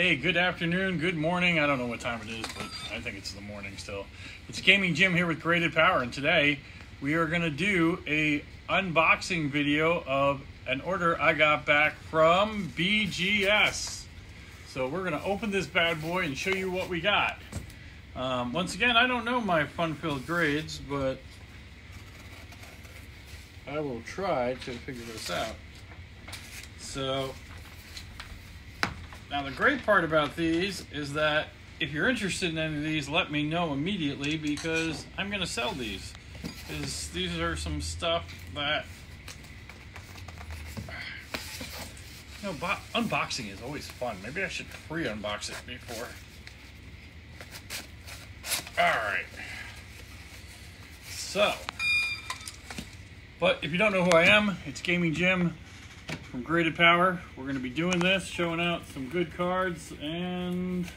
Hey, good afternoon, good morning. I don't know what time it is, but I think it's the morning still. It's Gaming Jim here with Graded Power, and today we are going to do a unboxing video of an order I got back from BGS. So we're going to open this bad boy and show you what we got. Um, once again, I don't know my fun-filled grades, but I will try to figure this out. So now the great part about these is that if you're interested in any of these, let me know immediately because I'm going to sell these. Because these are some stuff that you know, unboxing is always fun. Maybe I should pre-unbox it before. All right. So, but if you don't know who I am, it's Gaming Jim from Graded Power. We're going to be doing this, showing out some good cards, and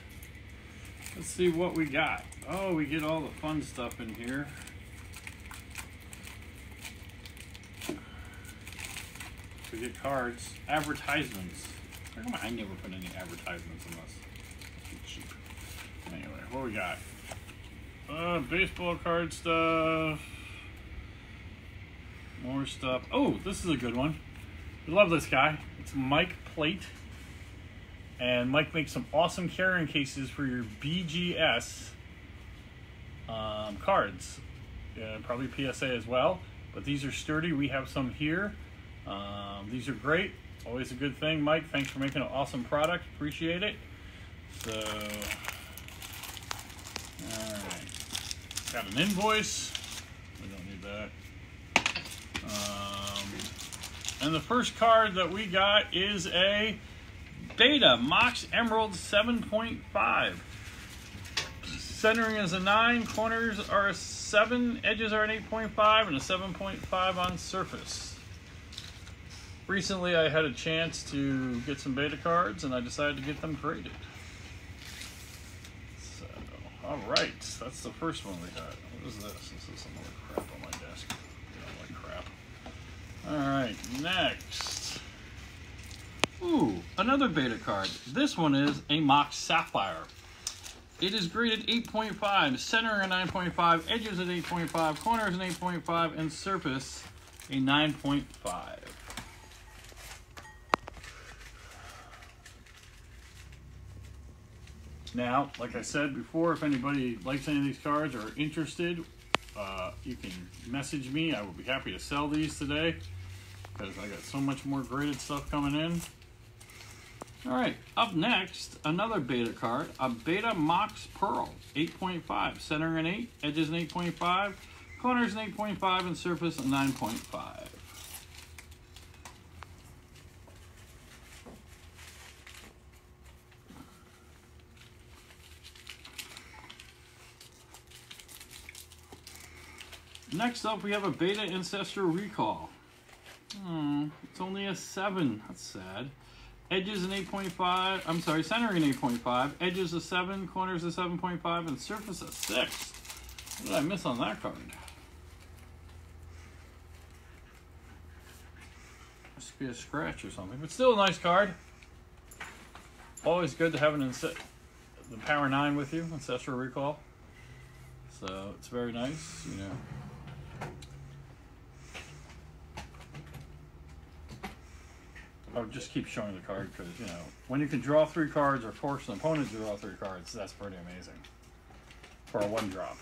let's see what we got. Oh, we get all the fun stuff in here. We get cards, advertisements. I never put any advertisements in this? cheap. Anyway, what we got? Uh, baseball card stuff. More stuff. Oh, this is a good one. We love this guy. It's Mike Plate. And Mike makes some awesome carrying cases for your BGS um, cards. Yeah, probably PSA as well. But these are sturdy. We have some here. Um, these are great. Always a good thing, Mike. Thanks for making an awesome product. Appreciate it. So, alright. Got an invoice. We don't need that. Um, and the first card that we got is a Beta Mox Emerald 7.5. Centering is a 9, corners are a 7, edges are an 8.5, and a 7.5 on surface. Recently I had a chance to get some beta cards and I decided to get them graded. So, alright, that's the first one we got. What is this? This is some other crap on my desk. Alright, next. Ooh, another beta card. This one is a Mox Sapphire. It is graded 8.5, center a 9.5, edges at 8.5, corners an 8.5, and surface a 9.5. Now, like I said before, if anybody likes any of these cards or interested, uh, you can message me. I will be happy to sell these today because I got so much more graded stuff coming in. All right, up next, another beta card, a Beta Mox Pearl, 8.5, center an 8, edges an 8.5, corners an 8.5, and surface a 9.5. Next up, we have a Beta Ancestral Recall. Hmm, it's only a 7. That's sad. Edges an 8.5. I'm sorry, centering an 8.5. Edges a 7, corners a 7.5, and surface a 6. What did I miss on that card? Must be a scratch or something, but still a nice card. Always good to have an the Power 9 with you, Ancestral Recall. So it's very nice, you know. I would just keep showing the card because, you know, when you can draw three cards or force an opponent to draw three cards, that's pretty amazing. For a one drop.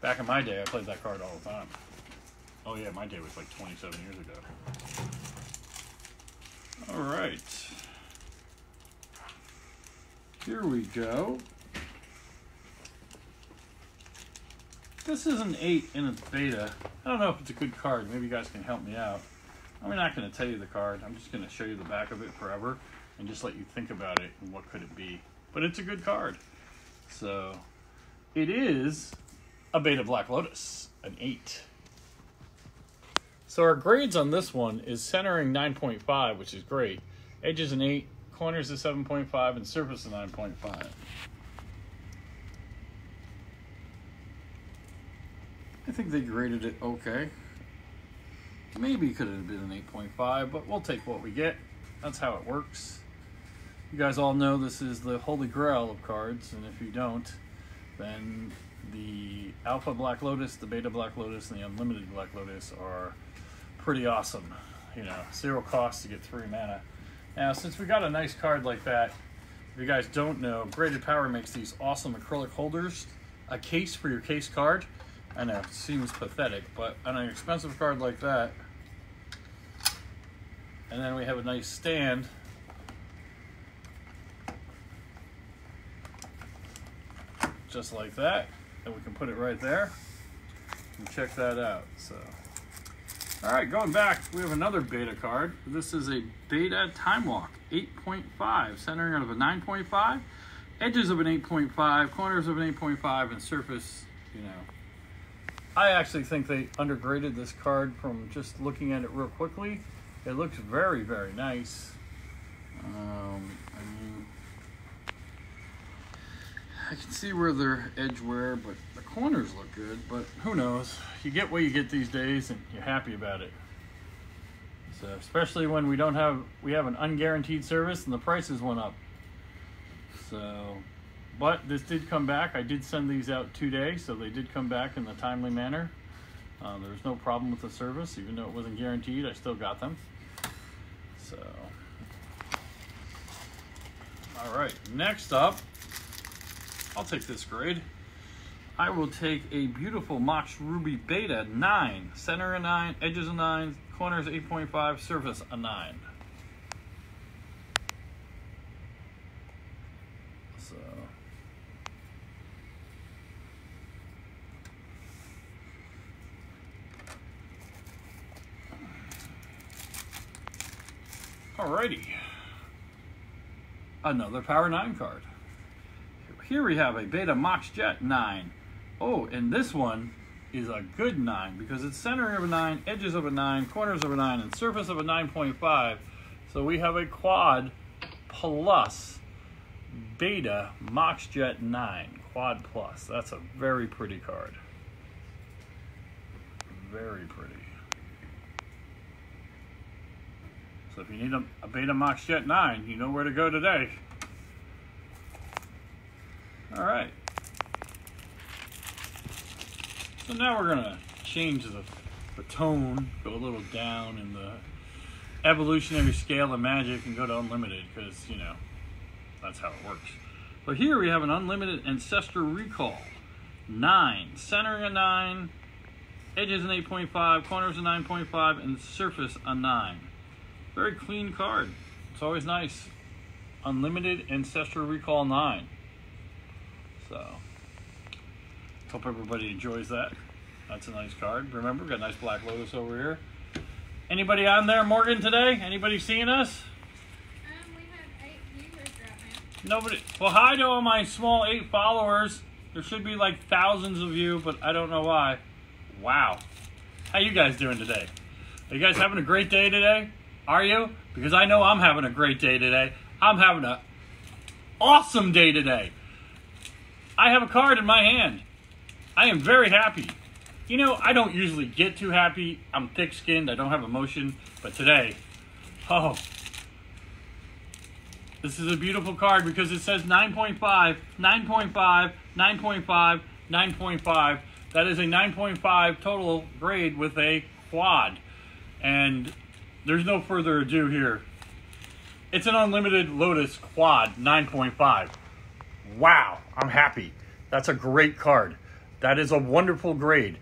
Back in my day, I played that card all the time. Oh yeah, my day was like 27 years ago. Alright. Here we go. This is an 8 in its beta. I don't know if it's a good card. Maybe you guys can help me out. I'm not going to tell you the card. I'm just going to show you the back of it forever and just let you think about it and what could it be. But it's a good card. So it is a Beta Black Lotus, an 8. So our grades on this one is centering 9.5, which is great. Edges an 8, corners a 7.5, and surface a 9.5. I think they graded it okay. Maybe could have been an 8.5, but we'll take what we get. That's how it works. you guys all know this is the holy grail of cards, and if you don't, then the Alpha Black Lotus, the Beta Black Lotus, and the Unlimited Black Lotus are pretty awesome. You know, zero cost to get three mana. Now, since we got a nice card like that, if you guys don't know, Graded Power makes these awesome acrylic holders, a case for your case card. I know, it seems pathetic, but on an expensive card like that, and then we have a nice stand. Just like that and we can put it right there and check that out so. All right going back we have another beta card. This is a beta time walk 8.5 centering out of a 9.5 edges of an 8.5 corners of an 8.5 and surface you know i actually think they undergraded this card from just looking at it real quickly it looks very very nice um, I mean, I can see where they're edge wear, but the corners look good. But who knows? You get what you get these days, and you're happy about it. So especially when we don't have we have an unguaranteed service and the prices went up. So, but this did come back. I did send these out today, so they did come back in a timely manner. Uh, there was no problem with the service, even though it wasn't guaranteed. I still got them. So, all right. Next up, I'll take this grade. I will take a beautiful Mox Ruby Beta 9. Center a 9, edges a 9, corners 8.5, surface a 9. So... Alrighty. Another Power 9 card. Here we have a Beta Mox Jet 9. Oh, and this one is a good 9 because it's centering of a 9, edges of a 9, corners of a 9, and surface of a 9.5. So we have a quad plus Beta Mox Jet 9. Quad plus. That's a very pretty card. Very pretty. So if you need a, a Beta Mox Jet 9, you know where to go today. All right. So now we're gonna change the, the tone, go a little down in the evolutionary scale of magic and go to unlimited because, you know, that's how it works. But here we have an unlimited ancestral recall. Nine, centering a nine, edges an 8.5, corners a 9.5, and surface a nine. Very clean card. It's always nice. Unlimited ancestral recall nine. So, hope everybody enjoys that. That's a nice card. Remember, got a nice Black Lotus over here. Anybody on there, Morgan, today? Anybody seeing us? Um, we have eight viewers right now. Nobody. Well, hi to all my small eight followers. There should be like thousands of you, but I don't know why. Wow. How you guys doing today? Are you guys having a great day today? Are you? Because I know I'm having a great day today. I'm having a awesome day today. I have a card in my hand. I am very happy. You know, I don't usually get too happy. I'm thick skinned, I don't have emotion. But today, oh, this is a beautiful card because it says 9.5, 9.5, 9.5, 9.5. That is a 9.5 total grade with a quad. And there's no further ado here. It's an unlimited Lotus quad 9.5. Wow, I'm happy. That's a great card. That is a wonderful grade.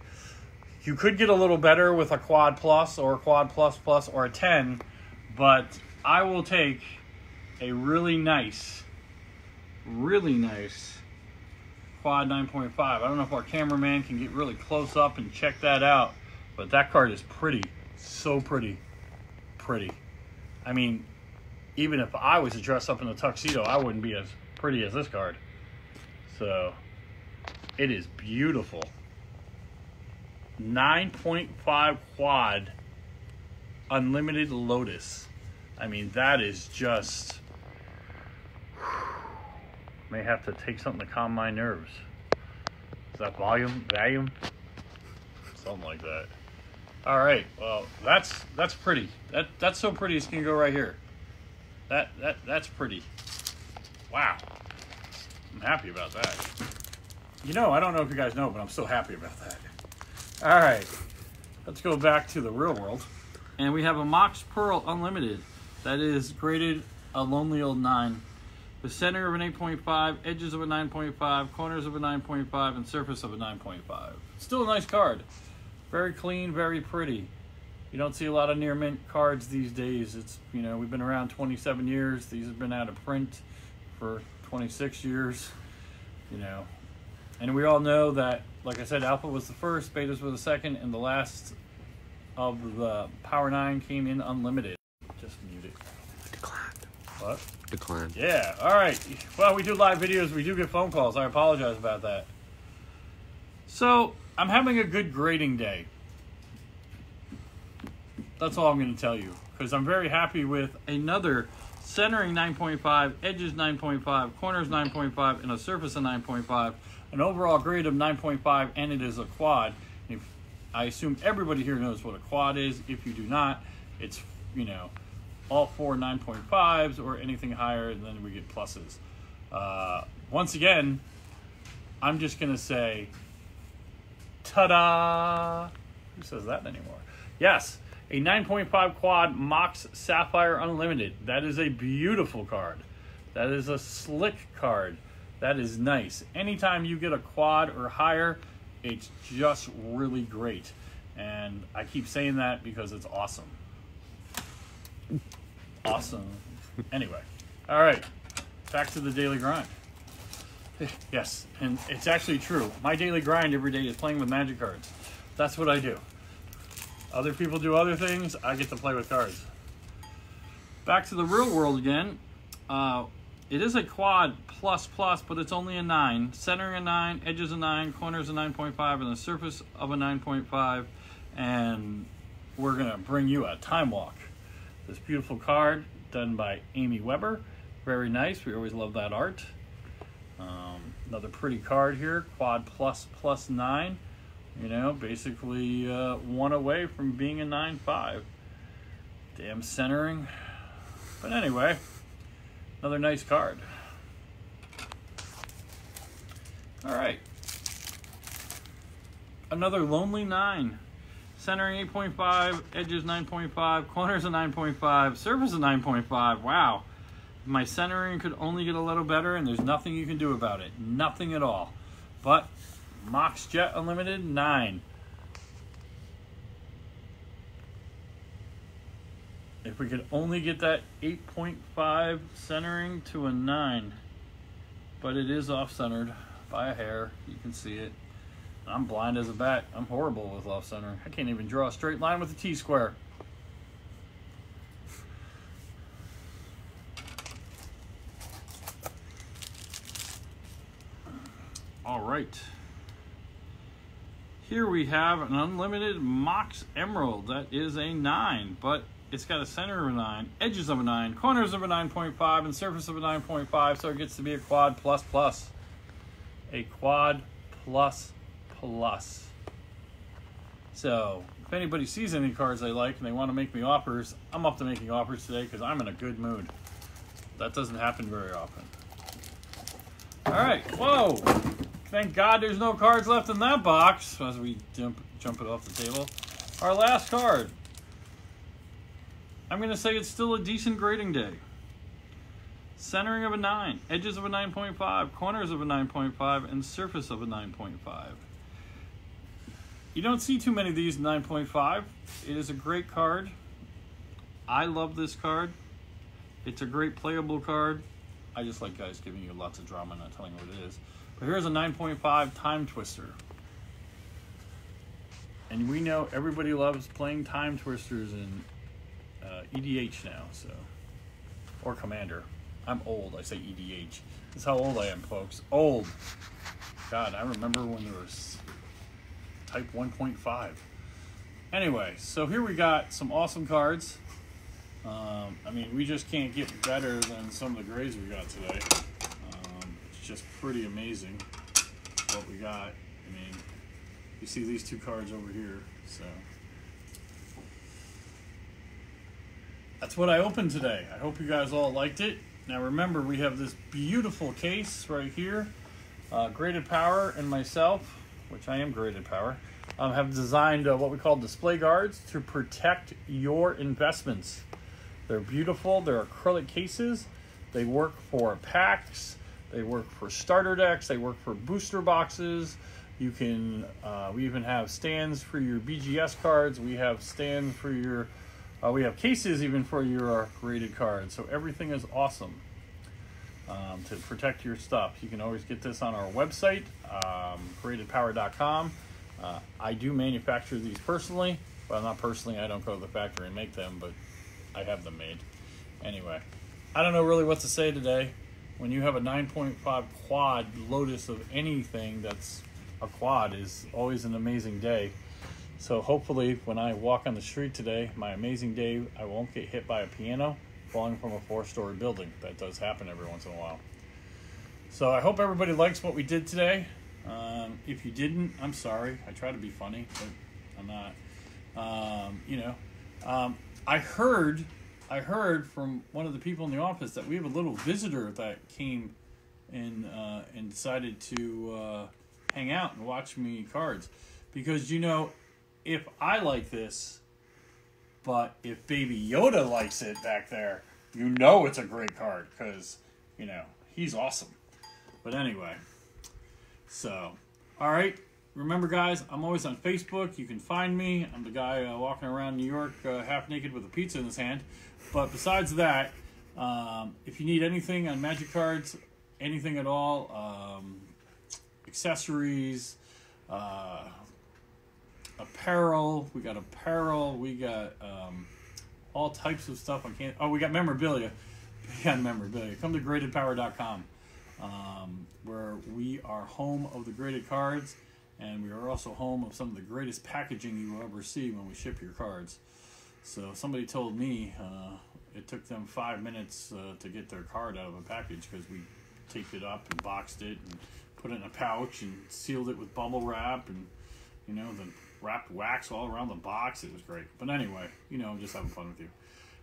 You could get a little better with a quad plus or a quad plus plus or a 10, but I will take a really nice, really nice quad 9.5. I don't know if our cameraman can get really close up and check that out, but that card is pretty, so pretty, pretty. I mean, even if I was to dress up in a tuxedo, I wouldn't be as pretty as this card. So, it is beautiful. 9.5 quad unlimited lotus. I mean, that is just may have to take something to calm my nerves. Is that Valium? Valium? Something like that. All right. Well, that's that's pretty. That that's so pretty. It's gonna go right here. That that that's pretty. Wow. I'm happy about that. You know, I don't know if you guys know, but I'm still happy about that. All right. Let's go back to the real world. And we have a Mox Pearl Unlimited that is graded a lonely old 9. The center of an 8.5, edges of a 9.5, corners of a 9.5, and surface of a 9.5. Still a nice card. Very clean, very pretty. You don't see a lot of near mint cards these days. It's, you know, we've been around 27 years. These have been out of print for 26 years, you know. And we all know that, like I said, Alpha was the first, Betas were the second, and the last of the Power 9 came in unlimited. Just mute it. Decline. What? Decline. Yeah, all right. Well, we do live videos. We do get phone calls. I apologize about that. So, I'm having a good grading day. That's all I'm going to tell you. Because I'm very happy with another centering 9.5, edges 9.5, corners 9.5, and a surface of 9.5. An overall grade of 9.5, and it is a quad. If, I assume everybody here knows what a quad is. If you do not, it's, you know, all four 9.5s or anything higher, and then we get pluses. Uh, once again, I'm just going to say, ta da! Who says that anymore? Yes, a 9.5 quad Mox Sapphire Unlimited. That is a beautiful card. That is a slick card. That is nice. Anytime you get a quad or higher, it's just really great. And I keep saying that because it's awesome. Awesome. Anyway, all right, back to the daily grind. Yes, and it's actually true. My daily grind every day is playing with magic cards. That's what I do. Other people do other things. I get to play with cards. Back to the real world again. Uh, it is a quad plus plus, but it's only a nine. Centering a nine, edges a nine, corners a nine point five, and the surface of a nine point five. And we're gonna bring you a time walk. This beautiful card done by Amy Weber. Very nice. We always love that art. Um, another pretty card here, quad plus plus nine. You know, basically uh, one away from being a 9 5. Damn centering. But anyway, another nice card. All right. Another Lonely 9. Centering 8.5, edges 9.5, corners a 9.5, surface a 9.5. Wow. My centering could only get a little better, and there's nothing you can do about it. Nothing at all. But Mox Jet Unlimited 9. If we could only get that 8.5 centering to a 9. But it is off centered by a hair. You can see it. I'm blind as a bat. I'm horrible with off center. I can't even draw a straight line with a T All right. Here we have an unlimited Mox Emerald. That is a 9, but it's got a center of a 9, edges of a 9, corners of a 9.5, and surface of a 9.5, so it gets to be a quad plus plus. A quad plus plus. So, if anybody sees any cards they like and they want to make me offers, I'm up to making offers today because I'm in a good mood. That doesn't happen very often. All right, whoa! Thank God there's no cards left in that box as we jump, jump it off the table. Our last card. I'm going to say it's still a decent grading day. Centering of a 9, edges of a 9.5, corners of a 9.5, and surface of a 9.5. You don't see too many of these 9.5. It is a great card. I love this card. It's a great playable card. I just like guys giving you lots of drama and not telling you what it is. But here's a 9.5 Time Twister. And we know everybody loves playing Time Twisters in uh, EDH now, so. Or Commander. I'm old, I say EDH. This is how old I am, folks. Old. God, I remember when there was Type 1.5. Anyway, so here we got some awesome cards. Um, I mean, we just can't get better than some of the grades we got today. Just pretty amazing what we got. I mean, you see these two cards over here, so. That's what I opened today. I hope you guys all liked it. Now remember, we have this beautiful case right here. Uh, Graded Power and myself, which I am Graded Power, um, have designed uh, what we call display guards to protect your investments. They're beautiful. They're acrylic cases. They work for packs. They work for starter decks. They work for booster boxes. You can. Uh, we even have stands for your BGS cards. We have stands for your. Uh, we have cases even for your graded cards. So everything is awesome um, to protect your stuff. You can always get this on our website, um. Uh, I do manufacture these personally. Well, not personally. I don't go to the factory and make them, but I have them made. Anyway, I don't know really what to say today. When you have a 9.5 quad Lotus of anything that's a quad is always an amazing day. So hopefully, when I walk on the street today, my amazing day, I won't get hit by a piano falling from a four-story building. That does happen every once in a while. So I hope everybody likes what we did today. Um, if you didn't, I'm sorry. I try to be funny, but I'm not. Um, you know, um, I heard, I heard from one of the people in the office that we have a little visitor that came and uh, and decided to uh, hang out and watch me cards. Because you know if I like this but if baby yoda likes it back there you know it's a great card because you know he's awesome. But anyway so all right remember guys i'm always on facebook you can find me i'm the guy uh, walking around new york uh, half naked with a pizza in his hand but besides that um, if you need anything on magic cards anything at all um, accessories, uh, apparel. We got apparel. We got um, all types of stuff. I can't. Oh, we got memorabilia. We got memorabilia. Come to gradedpower.com, um, where we are home of the graded cards, and we are also home of some of the greatest packaging you will ever see when we ship your cards. So somebody told me uh, it took them five minutes uh, to get their card out of a package because we taped it up and boxed it and put it in a pouch and sealed it with bubble wrap and you know the wrapped wax all around the box. It was great. But anyway, you know, I'm just having fun with you.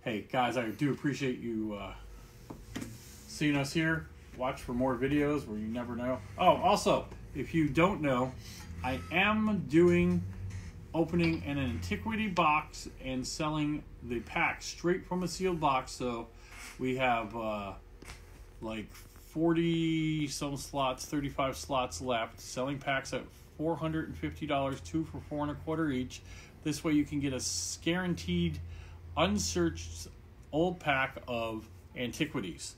Hey guys, I do appreciate you uh, seeing us here. Watch for more videos where you never know. Oh, also, if you don't know, I am doing opening an antiquity box and selling the pack straight from a sealed box. So we have uh, like 40 some slots, 35 slots left, selling packs at $450, two for four and a quarter each. This way you can get a guaranteed, unsearched old pack of antiquities.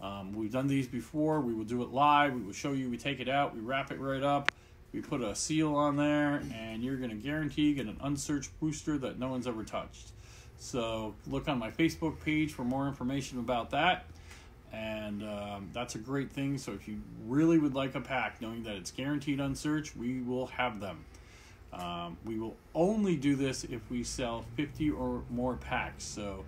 Um, we've done these before. We will do it live. We will show you. We take it out. We wrap it right up. We put a seal on there, and you're going to guarantee get an unsearched booster that no one's ever touched. So look on my Facebook page for more information about that and um, that's a great thing. So if you really would like a pack, knowing that it's guaranteed on search, we will have them. Um, we will only do this if we sell 50 or more packs. So,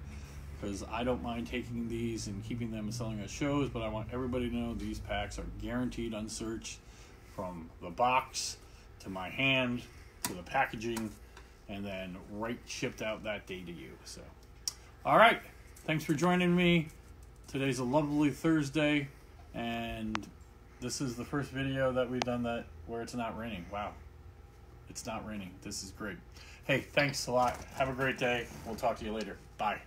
because I don't mind taking these and keeping them and selling at shows, but I want everybody to know these packs are guaranteed on search from the box to my hand to the packaging and then right shipped out that day to you. So, all right. Thanks for joining me. Today's a lovely Thursday, and this is the first video that we've done that where it's not raining. Wow. It's not raining. This is great. Hey, thanks a lot. Have a great day. We'll talk to you later. Bye.